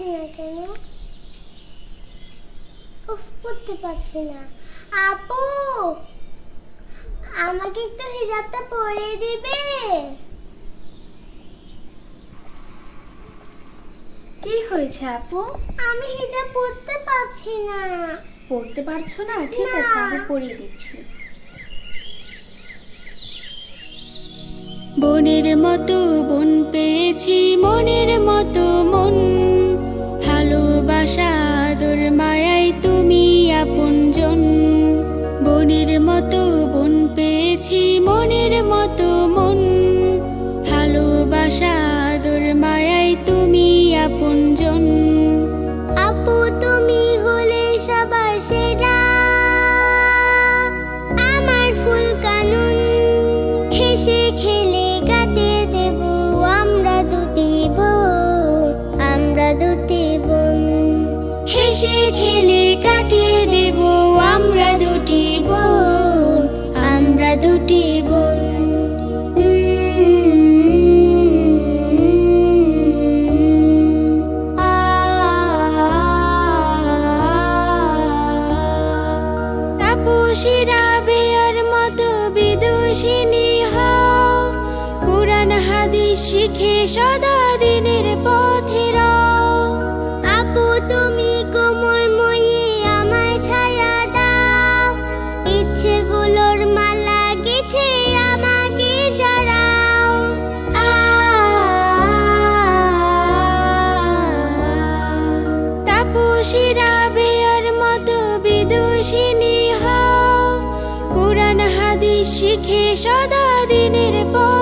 পারছি না কেন? উফ পড়তে পারছি না। আপু আমাকে একটু হিজাবটা পরিয়ে দিবে? কি হয়েছে আপু? আমি হিজাব পরতে পারছি না। পড়তে পারছ না? ঠিক আছে আমি পড়িয়ে দিচ্ছি। বনের মতো বন পেয়েছি মনের মতো মন ভালোবাসা আদর মায়াই তুমি আপনজন বনের মতো বন পেয়েছি, মনের মতো মন। ভালোবাসা আদর মায়াই তুমি আপনজন হেসে খেলে কাটিয়ে দেব আমরা দুটি বোন আমরা দুটি বোন মতো শিখে সদা দিনের পথে তাপসীরা বেয়ার মতো বিদুষিনী হও। কোরআন হাদিস শিখে সদা দিনের পথে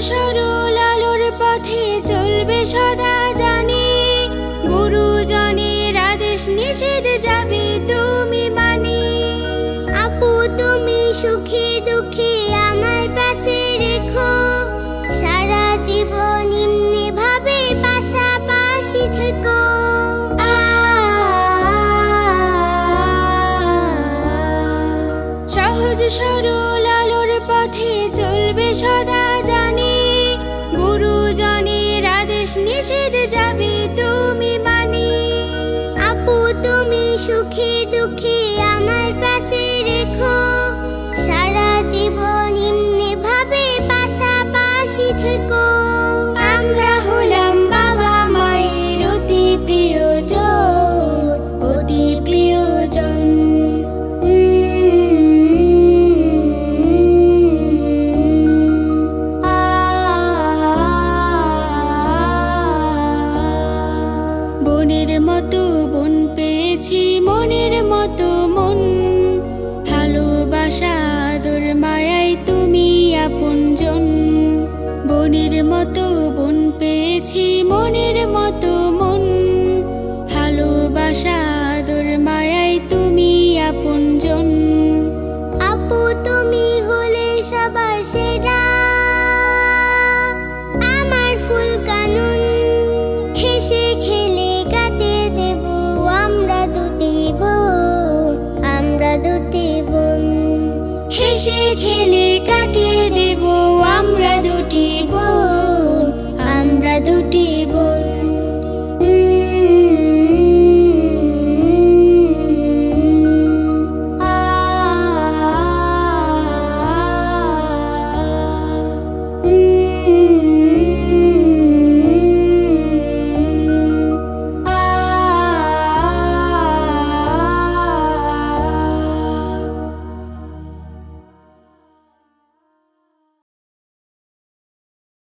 সরল আলোর পথে চলবে সদা জানি। গুরুজনের আদেশ নিষেধ যাবে তুমি মানি। আপু তুমি সুখে দুঃখে আমার পাশে রেখো। সারা জীবন এমনি ভাবে পাশাপাশি থেকো। সহজ সরল আলোর পথে সদা জানি গুরুজনের আদেশ নিষেধ যাবে তুমি মানি। আপু তুমি সুখে বোনের মতো বোন পেয়েছি, মনের মতো মন। ভালোবাসা, আদর মায়াই তুমি আপন জন আপু, তুমি হলে সবার সেরা। আমার ফুল কানুন, হেসে খেলে কাতে দেব। আমরা দুটি বোন, আমরা দুটি বোন। হেসে খেলে কাটিয়ে 时光